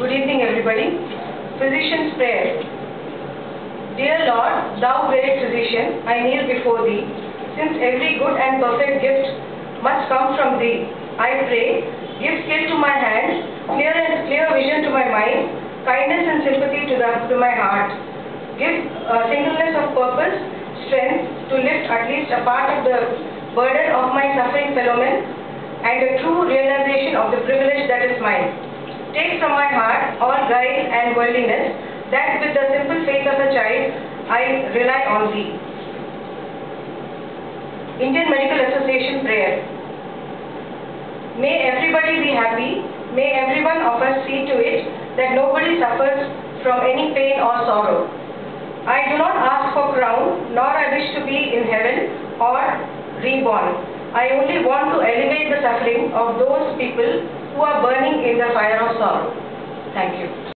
Good evening, everybody. Physician's Prayer. Dear Lord, thou great physician, I kneel before thee. Since every good and perfect gift must come from thee, I pray, give skill to my hands, clear and clear vision to my mind, kindness and sympathy to, the, to my heart. Give uh, singleness of purpose, strength to lift at least a part of the burden of my suffering fellow men, and a true realization of the privilege that is mine. Take from my heart all guile and worldliness, that with the simple faith of a child I rely on thee. Indian Medical Association Prayer. May everybody be happy. May every one of us see to it that nobody suffers from any pain or sorrow. I do not ask for crown, nor I wish to be in heaven or reborn. I only want to suffering of those people who are burning in the fire of sorrow. Thank you.